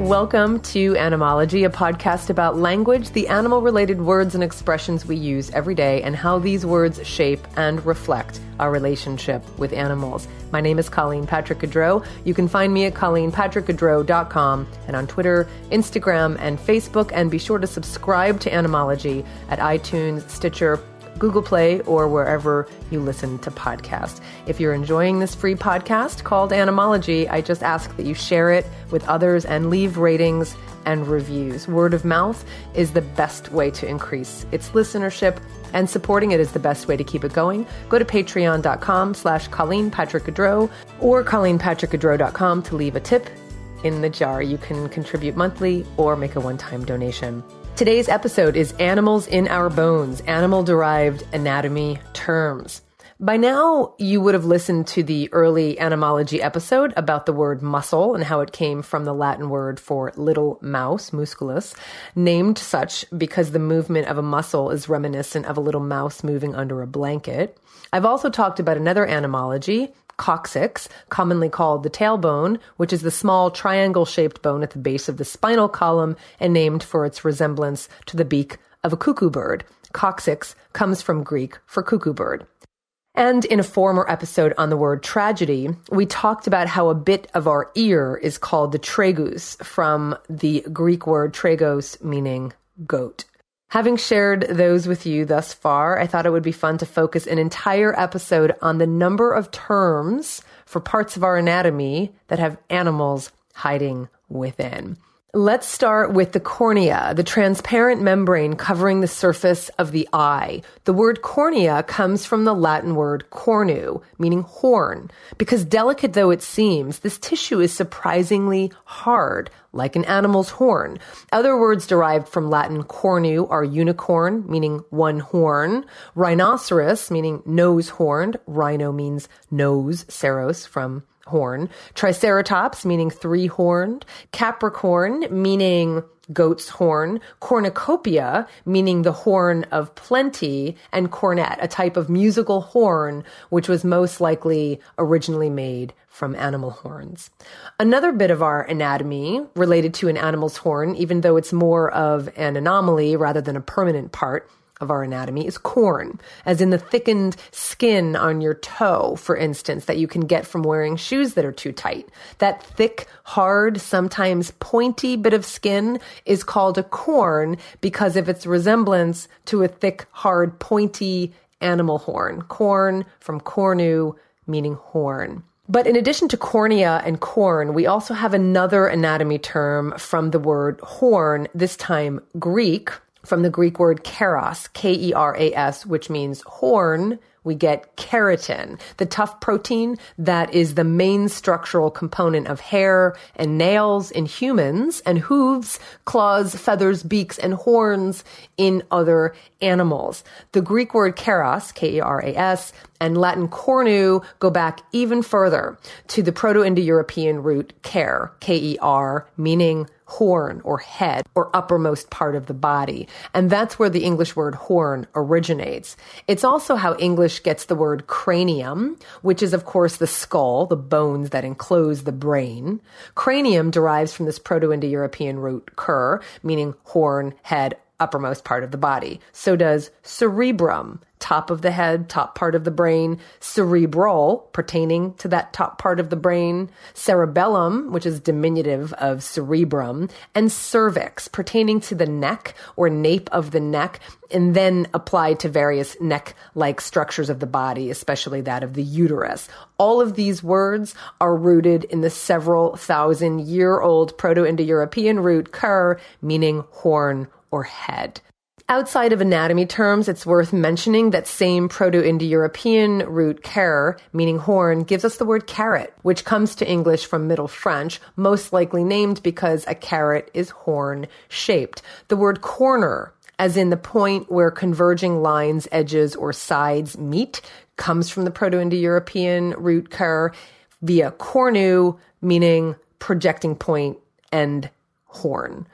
Welcome to Animalogy, a podcast about language, the animal related words and expressions we use every day, and how these words shape and reflect our relationship with animals. My name is Colleen Patrick Goudreau. You can find me at ColleenPatrickGoudreau.com and on Twitter, Instagram, and Facebook. And be sure to subscribe to Animalogy at iTunes, Stitcher, Google Play, or wherever you listen to podcasts. If you're enjoying this free podcast called Animalogy, I just ask that you share it with others and leave ratings and reviews. Word of mouth is the best way to increase its listenership and supporting it is the best way to keep it going. Go to patreon.com slash Colleen Patrick Goudreau or ColleenPatrickGoudreau.com to leave a tip in the jar. You can contribute monthly or make a one-time donation. Today's episode is Animals in Our Bones, animal derived anatomy terms. By now, you would have listened to the early animalogy episode about the word muscle and how it came from the Latin word for little mouse, musculus, named such because the movement of a muscle is reminiscent of a little mouse moving under a blanket. I've also talked about another animalogy, coccyx, commonly called the tailbone, which is the small triangle shaped bone at the base of the spinal column and named for its resemblance to the beak of a cuckoo bird. Coccyx comes from Greek for cuckoo bird. And in a former episode on the word tragedy, we talked about how a bit of our ear is called the tragus from the Greek word tragos, meaning goat. Having shared those with you thus far, I thought it would be fun to focus an entire episode on the number of terms for parts of our anatomy that have animals hiding within. Let's start with the cornea, the transparent membrane covering the surface of the eye. The word cornea comes from the Latin word cornu, meaning horn. Because delicate though it seems, this tissue is surprisingly hard, like an animal's horn. Other words derived from Latin cornu are unicorn, meaning one horn, rhinoceros, meaning nose horned. Rhino means nose, ceros from horn, Triceratops, meaning three horned, Capricorn, meaning goat's horn, cornucopia, meaning the horn of plenty, and cornet, a type of musical horn, which was most likely originally made from animal horns. Another bit of our anatomy related to an animal's horn, even though it's more of an anomaly rather than a permanent part, of our anatomy is corn, as in the thickened skin on your toe, for instance, that you can get from wearing shoes that are too tight. That thick, hard, sometimes pointy bit of skin is called a corn because of its resemblance to a thick, hard, pointy animal horn. Corn from cornu, meaning horn. But in addition to cornea and corn, we also have another anatomy term from the word horn, this time Greek, from the Greek word keras, K E R A S, which means horn, we get keratin, the tough protein that is the main structural component of hair and nails in humans and hooves, claws, feathers, beaks, and horns in other animals. The Greek word keras, K-E-R-A-S, and Latin cornu go back even further to the Proto-Indo-European root ker, K-E-R, meaning horn or head or uppermost part of the body. And that's where the English word horn originates. It's also how English gets the word cranium, which is of course the skull, the bones that enclose the brain. Cranium derives from this Proto-Indo-European root ker, meaning horn, head, uppermost part of the body. So does cerebrum, top of the head, top part of the brain, cerebral, pertaining to that top part of the brain, cerebellum, which is diminutive of cerebrum, and cervix, pertaining to the neck or nape of the neck, and then applied to various neck like structures of the body, especially that of the uterus. All of these words are rooted in the several thousand year old Proto Indo European root ker, meaning horn or head. Outside of anatomy terms, it's worth mentioning that same Proto-Indo-European root ker, meaning horn, gives us the word carrot, which comes to English from Middle French, most likely named because a carrot is horn shaped. The word corner, as in the point where converging lines, edges, or sides meet, comes from the Proto-Indo-European root ker via cornu, meaning projecting point and horn.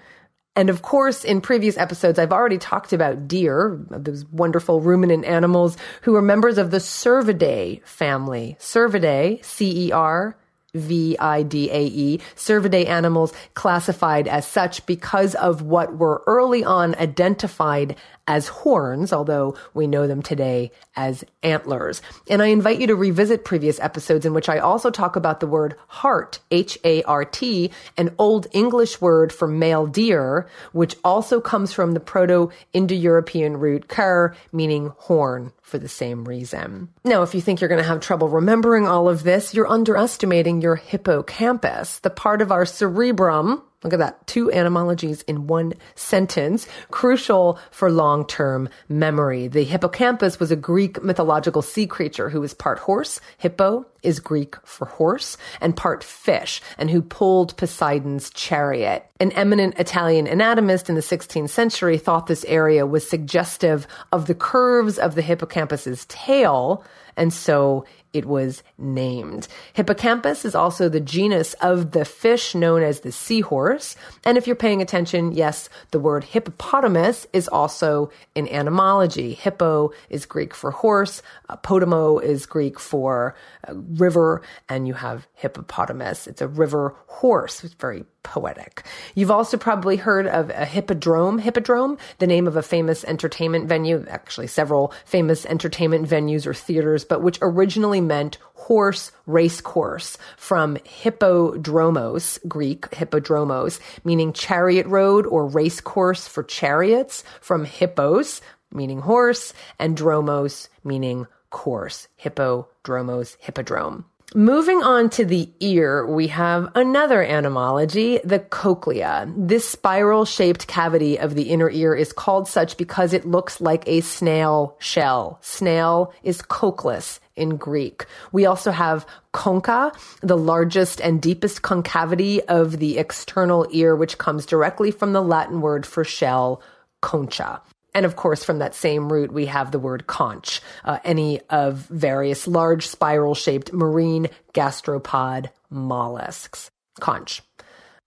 And of course, in previous episodes, I've already talked about deer, those wonderful ruminant animals who are members of the Cervidae family. Cervidae, C E R V I D A E, cervidae animals classified as such because of what were early on identified as horns, although we know them today as antlers. And I invite you to revisit previous episodes in which I also talk about the word hart, H-A-R-T, an old English word for male deer, which also comes from the Proto-Indo-European root ker, meaning horn for the same reason. Now, if you think you're going to have trouble remembering all of this, you're underestimating your hippocampus, the part of our cerebrum Look at that. Two animalogies in one sentence, crucial for long-term memory. The hippocampus was a Greek mythological sea creature who was part horse. Hippo is Greek for horse and part fish and who pulled Poseidon's chariot. An eminent Italian anatomist in the 16th century thought this area was suggestive of the curves of the hippocampus's tail and so it was named. Hippocampus is also the genus of the fish known as the seahorse. And if you're paying attention, yes, the word hippopotamus is also in etymology. Hippo is Greek for horse, uh, potamo is Greek for uh, river, and you have hippopotamus. It's a river horse. It's very poetic. You've also probably heard of a hippodrome. Hippodrome, the name of a famous entertainment venue, actually several famous entertainment venues or theaters, but which originally meant horse race course from hippodromos, Greek hippodromos, meaning chariot road or race course for chariots, from hippos, meaning horse, and dromos, meaning course. Hippodromos, hippodrome. Moving on to the ear, we have another animalogy, the cochlea. This spiral shaped cavity of the inner ear is called such because it looks like a snail shell. Snail is cochless in Greek. We also have concha, the largest and deepest concavity of the external ear, which comes directly from the Latin word for shell, concha. And of course, from that same root, we have the word conch, uh, any of various large spiral shaped marine gastropod mollusks. Conch.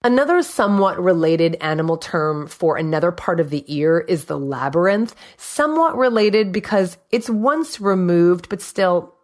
Another somewhat related animal term for another part of the ear is the labyrinth. Somewhat related because it's once removed, but still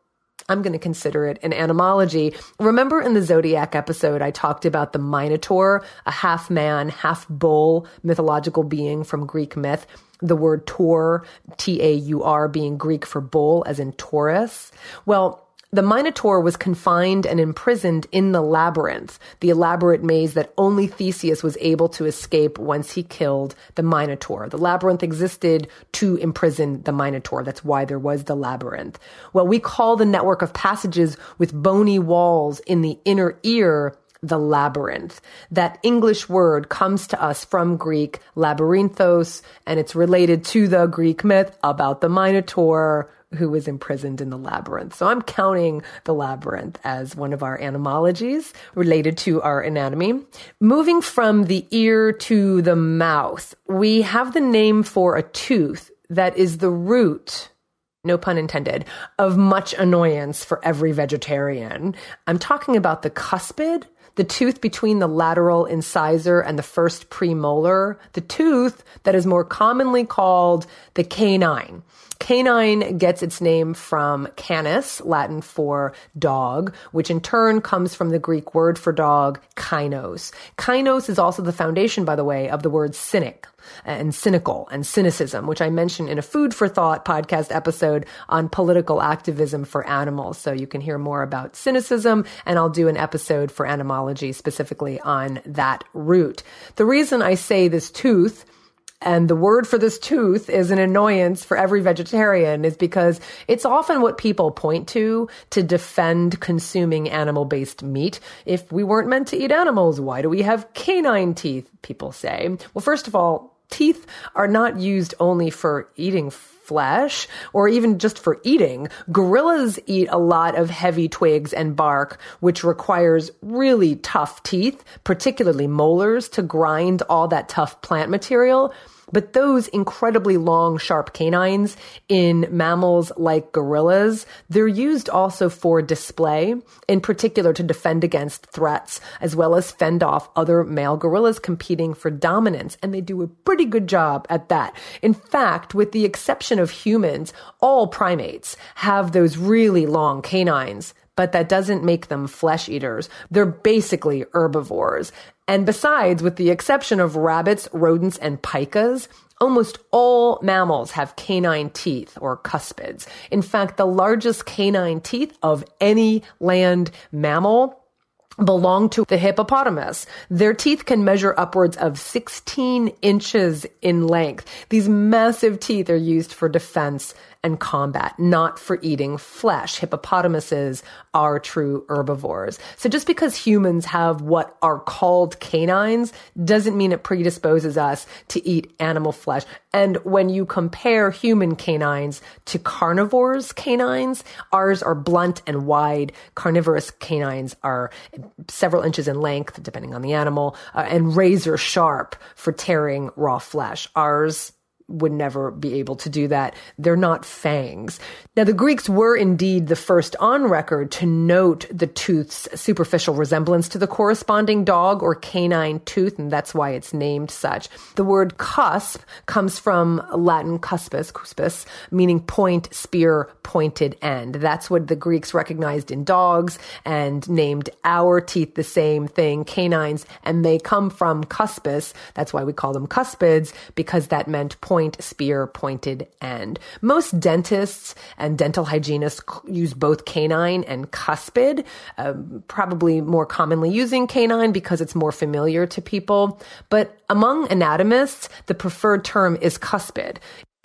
I'm going to consider it an animalogy. Remember in the Zodiac episode, I talked about the Minotaur, a half man, half bull mythological being from Greek myth the word Taur, T A U R, being Greek for bull, as in Taurus. Well, the Minotaur was confined and imprisoned in the labyrinth, the elaborate maze that only Theseus was able to escape once he killed the Minotaur. The labyrinth existed to imprison the Minotaur. That's why there was the labyrinth. What we call the network of passages with bony walls in the inner ear the labyrinth. That English word comes to us from Greek labyrinthos, and it's related to the Greek myth about the Minotaur who was imprisoned in the labyrinth. So I'm counting the labyrinth as one of our animalogies related to our anatomy. Moving from the ear to the mouth, we have the name for a tooth that is the root no pun intended, of much annoyance for every vegetarian. I'm talking about the cuspid the tooth between the lateral incisor and the first premolar, the tooth that is more commonly called the canine. Canine gets its name from canis, Latin for dog, which in turn comes from the Greek word for dog, kainos. Kainos is also the foundation, by the way, of the word cynic and cynical and cynicism, which I mentioned in a Food for Thought podcast episode on political activism for animals. So you can hear more about cynicism, and I'll do an episode for etymology specifically on that root. The reason I say this tooth and the word for this tooth is an annoyance for every vegetarian is because it's often what people point to to defend consuming animal based meat. If we weren't meant to eat animals, why do we have canine teeth? People say. Well, first of all, teeth are not used only for eating flesh or even just for eating. Gorillas eat a lot of heavy twigs and bark, which requires really tough teeth, particularly molars to grind all that tough plant material. But those incredibly long, sharp canines in mammals like gorillas, they're used also for display, in particular to defend against threats, as well as fend off other male gorillas competing for dominance. And they do a pretty good job at that. In fact, with the exception of humans, all primates have those really long canines but that doesn't make them flesh eaters. They're basically herbivores. And besides, with the exception of rabbits, rodents, and pikas, Almost all mammals have canine teeth or cuspids. In fact, the largest canine teeth of any land mammal belong to the hippopotamus. Their teeth can measure upwards of 16 inches in length. These massive teeth are used for defense and combat, not for eating flesh. Hippopotamuses are true herbivores. So just because humans have what are called canines doesn't mean it predisposes us to eat animal flesh. And when you compare human canines to carnivores canines, ours are blunt and wide. Carnivorous canines are several inches in length, depending on the animal, uh, and razor sharp for tearing raw flesh. Ours would never be able to do that. They're not fangs. Now, the Greeks were indeed the first on record to note the tooth's superficial resemblance to the corresponding dog or canine tooth, and that's why it's named such. The word cusp comes from Latin cuspis, cuspis, meaning point, spear, pointed end. That's what the Greeks recognized in dogs and named our teeth the same thing, canines, and they come from cuspis. That's why we call them cuspids, because that meant point point, spear, pointed end. Most dentists and dental hygienists use both canine and cuspid, uh, probably more commonly using canine because it's more familiar to people. But among anatomists, the preferred term is cuspid.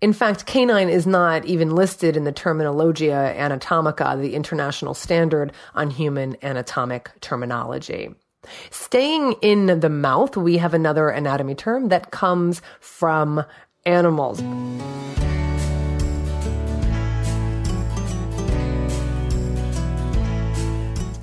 In fact, canine is not even listed in the Terminologia Anatomica, the international standard on human anatomic terminology. Staying in the mouth, we have another anatomy term that comes from animals.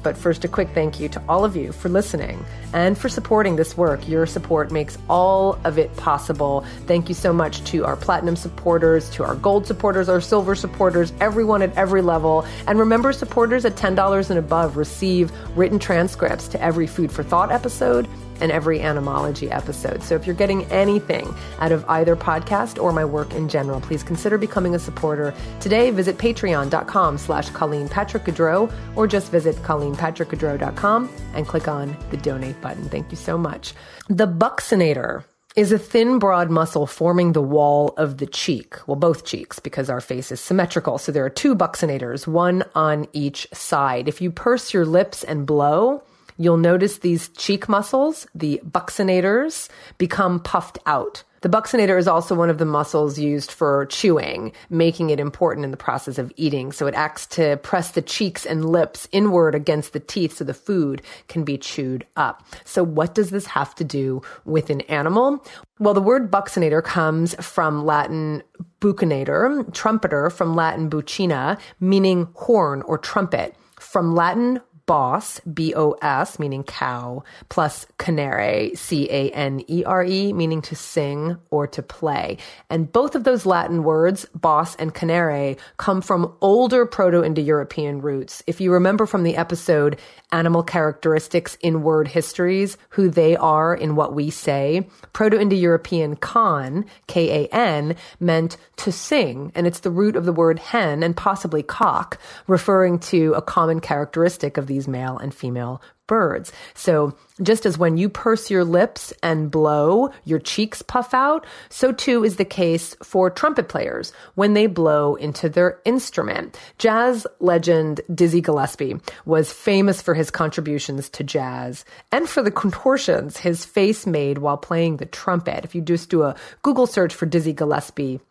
But first, a quick thank you to all of you for listening and for supporting this work. Your support makes all of it possible. Thank you so much to our platinum supporters, to our gold supporters, our silver supporters, everyone at every level. And remember, supporters at $10 and above receive written transcripts to every Food for Thought episode and every animalogy episode. So if you're getting anything out of either podcast or my work in general, please consider becoming a supporter. Today, visit patreon.com slash Colleen Patrick Goudreau or just visit ColleenPatrickGoudreau.com and click on the donate button. Thank you so much. The buccinator is a thin, broad muscle forming the wall of the cheek. Well, both cheeks, because our face is symmetrical. So there are two buccinators, one on each side. If you purse your lips and blow, you'll notice these cheek muscles, the buccinators, become puffed out. The buccinator is also one of the muscles used for chewing, making it important in the process of eating. So it acts to press the cheeks and lips inward against the teeth so the food can be chewed up. So what does this have to do with an animal? Well, the word buccinator comes from Latin buccinator, trumpeter, from Latin buccina, meaning horn or trumpet. From Latin bos, B O S, meaning cow, plus canere, C A N E R E, meaning to sing or to play. And both of those Latin words, bos and canere, come from older Proto Indo European roots. If you remember from the episode Animal Characteristics in Word Histories, who they are in what we say, Proto Indo European kan, K A N, meant to sing, and it's the root of the word hen and possibly cock, referring to a common characteristic of these male and female birds. So just as when you purse your lips and blow, your cheeks puff out, so too is the case for trumpet players when they blow into their instrument. Jazz legend Dizzy Gillespie was famous for his contributions to jazz and for the contortions his face made while playing the trumpet. If you just do a Google search for Dizzy Gillespie,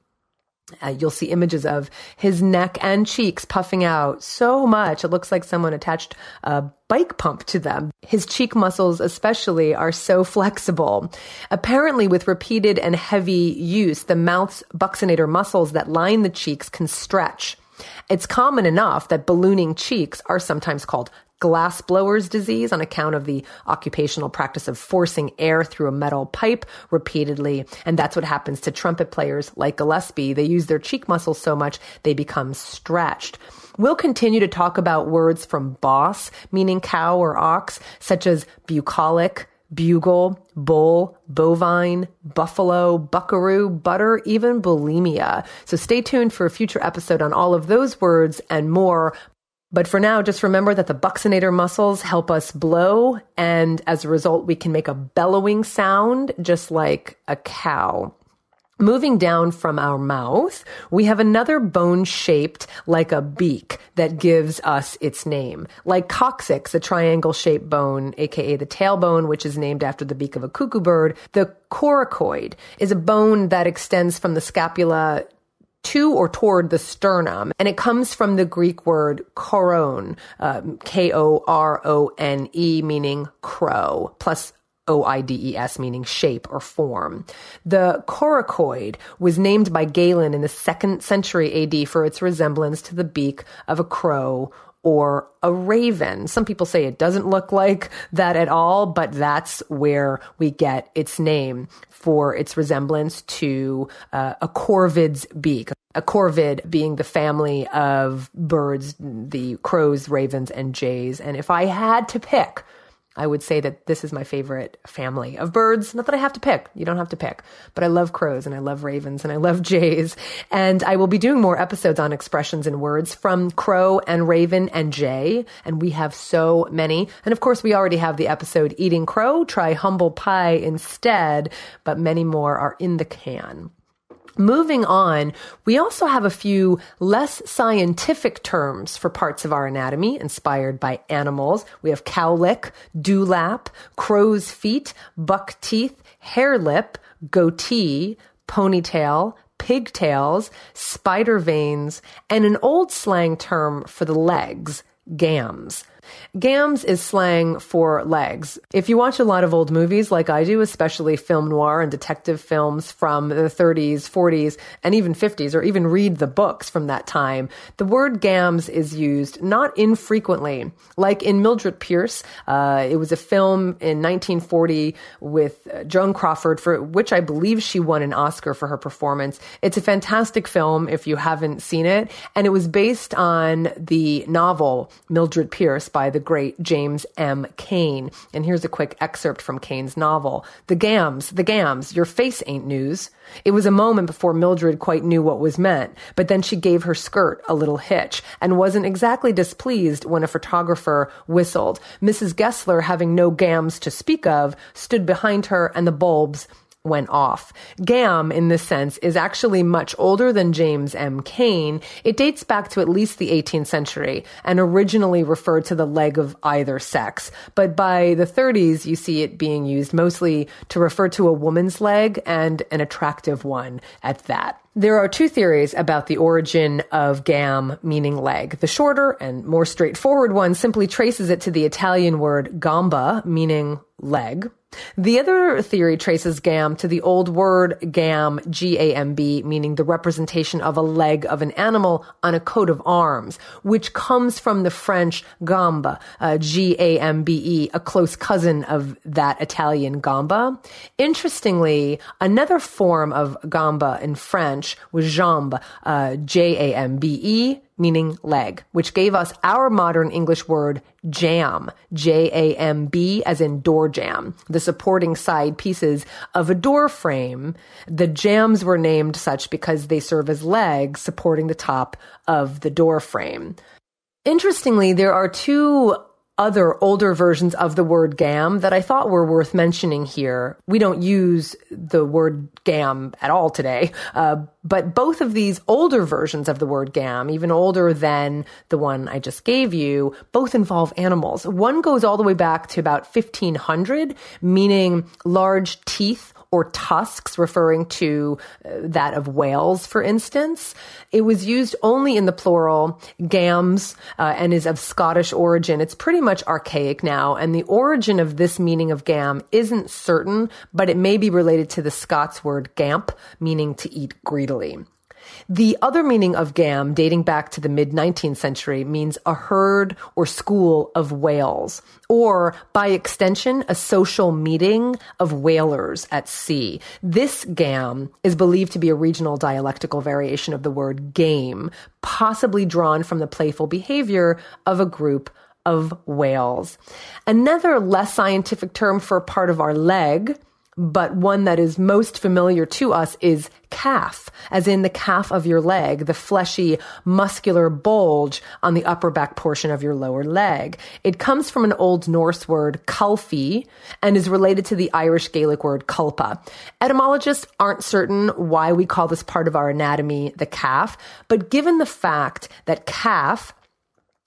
uh, you'll see images of his neck and cheeks puffing out so much. It looks like someone attached a bike pump to them. His cheek muscles, especially, are so flexible. Apparently, with repeated and heavy use, the mouth's buccinator muscles that line the cheeks can stretch. It's common enough that ballooning cheeks are sometimes called glass blower's disease on account of the occupational practice of forcing air through a metal pipe repeatedly. And that's what happens to trumpet players like Gillespie. They use their cheek muscles so much they become stretched. We'll continue to talk about words from bos, meaning cow or ox, such as bucolic, bugle, bull, bovine, buffalo, buckaroo, butter, even bulimia. So stay tuned for a future episode on all of those words and more. But for now, just remember that the buccinator muscles help us blow, and as a result, we can make a bellowing sound just like a cow. Moving down from our mouth, we have another bone shaped like a beak that gives us its name. Like coccyx, a triangle shaped bone, aka the tailbone, which is named after the beak of a cuckoo bird, the coracoid is a bone that extends from the scapula to or toward the sternum. And it comes from the Greek word koron, um, K-O-R-O-N-E, meaning crow, plus O-I-D-E-S, meaning shape or form. The coracoid was named by Galen in the second century AD for its resemblance to the beak of a crow or a raven. Some people say it doesn't look like that at all, but that's where we get its name for its resemblance to uh, a corvid's beak. A corvid being the family of birds, the crows, ravens, and jays. And if I had to pick I would say that this is my favorite family of birds. Not that I have to pick. You don't have to pick. But I love crows and I love ravens and I love jays. And I will be doing more episodes on expressions and words from crow and raven and jay. And we have so many. And of course, we already have the episode Eating Crow. Try humble pie instead. But many more are in the can. Moving on, we also have a few less scientific terms for parts of our anatomy inspired by animals. We have cowlick, dewlap, crow's feet, buck teeth, hare lip, goatee, ponytail, pigtails, spider veins, and an old slang term for the legs, gams. Gams is slang for legs. If you watch a lot of old movies like I do, especially film noir and detective films from the 30s, 40s, and even 50s, or even read the books from that time, the word gams is used not infrequently. Like in Mildred Pierce, uh, it was a film in 1940 with Joan Crawford, for which I believe she won an Oscar for her performance. It's a fantastic film if you haven't seen it, and it was based on the novel Mildred Pierce by the great James M. Cain. And here's a quick excerpt from Cain's novel. The gams, the gams, your face ain't news. It was a moment before Mildred quite knew what was meant, but then she gave her skirt a little hitch and wasn't exactly displeased when a photographer whistled. Mrs. Gessler, having no gams to speak of, stood behind her and the bulbs went off. Gam, in this sense, is actually much older than James M. Cain. It dates back to at least the 18th century and originally referred to the leg of either sex. But by the 30s, you see it being used mostly to refer to a woman's leg and an attractive one at that. There are two theories about the origin of gam, meaning leg. The shorter and more straightforward one simply traces it to the Italian word gamba, meaning leg, the other theory traces gam to the old word gamb, G-A-M-B, meaning the representation of a leg of an animal on a coat of arms, which comes from the French gamba, uh, G-A-M-B-E, a close cousin of that Italian gamba. Interestingly, another form of gamba in French was jambe, uh, J-A-M-B-E, meaning leg, which gave us our modern English word jamb, J-A-M-B, as in door jamb, the supporting side pieces of a door frame. The jambs were named such because they serve as legs supporting the top of the door frame. Interestingly, there are two other older versions of the word gam that I thought were worth mentioning here. We don't use the word gam at all today, uh, but both of these older versions of the word gam, even older than the one I just gave you, both involve animals. One goes all the way back to about 1500, meaning large teeth or tusks, referring to uh, that of whales, for instance. It was used only in the plural, gams, uh, and is of Scottish origin. It's pretty much archaic now, and the origin of this meaning of gam isn't certain, but it may be related to the Scots word gamp, meaning to eat greedily. The other meaning of gam, dating back to the mid 19th century, means a herd or school of whales, or by extension, a social meeting of whalers at sea. This gam is believed to be a regional dialectical variation of the word game, possibly drawn from the playful behavior of a group of whales. Another less scientific term for part of our leg but one that is most familiar to us is calf, as in the calf of your leg, the fleshy, muscular bulge on the upper back portion of your lower leg. It comes from an Old Norse word, kalfi, and is related to the Irish Gaelic word culpa. Etymologists aren't certain why we call this part of our anatomy the calf, but given the fact that calf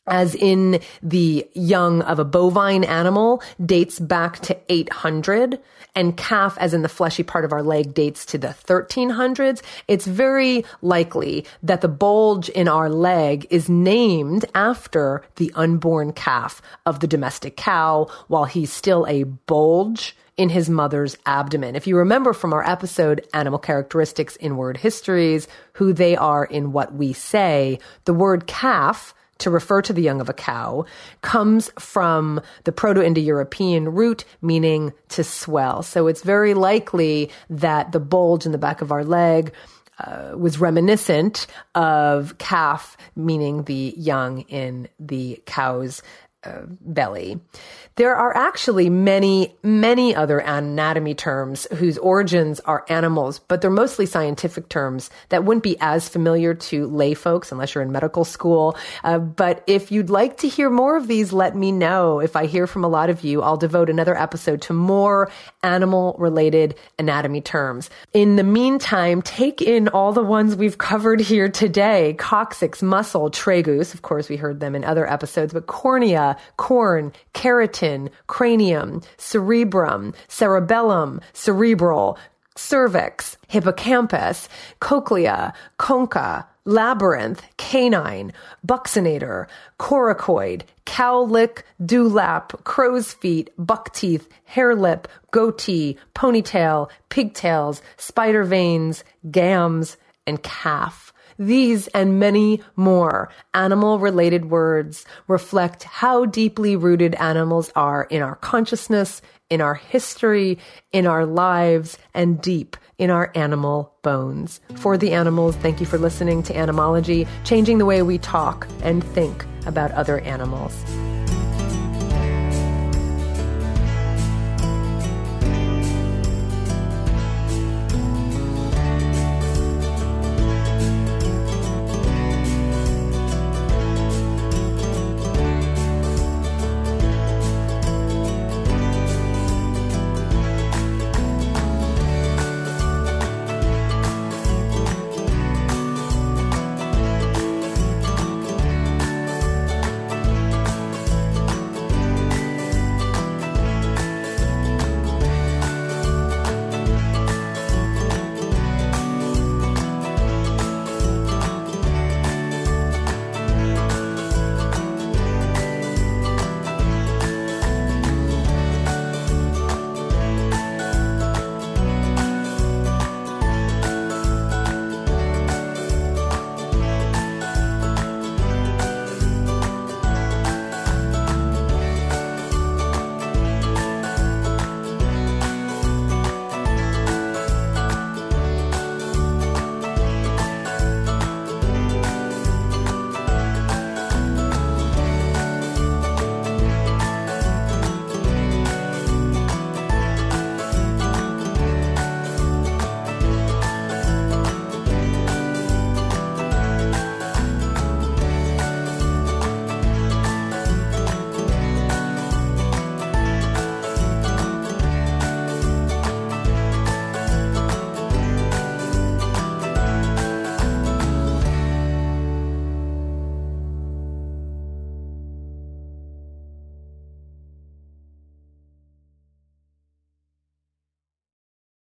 as in the young of a bovine animal dates back to 800 and calf as in the fleshy part of our leg dates to the 1300s it's very likely that the bulge in our leg is named after the unborn calf of the domestic cow while he's still a bulge in his mother's abdomen. If you remember from our episode, Animal Characteristics in Word Histories, who they are in what we say, the word calf to refer to the young of a cow comes from the Proto Indo European root meaning to swell. So it's very likely that the bulge in the back of our leg uh, was reminiscent of calf, meaning the young in the cow's belly. There are actually many, many other anatomy terms whose origins are animals, but they're mostly scientific terms that wouldn't be as familiar to lay folks unless you're in medical school. Uh, but if you'd like to hear more of these, let me know. If I hear from a lot of you, I'll devote another episode to more animal related anatomy terms. In the meantime, take in all the ones we've covered here today. Coccyx, muscle, tragus. Of course, we heard them in other episodes, but cornea, corn, keratin, cranium, cerebrum, cerebellum, cerebral, cervix, hippocampus, cochlea, concha, labyrinth, canine, buccinator, coracoid, cowlick, dewlap, crow's feet, buck teeth, hare lip, goatee, ponytail, pigtails, spider veins, gams, and calf. These and many more animal related words reflect how deeply rooted animals are in our consciousness, in our history, in our lives, and deep in our animal bones. For the animals, thank you for listening to Animalogy, changing the way we talk and think about other animals.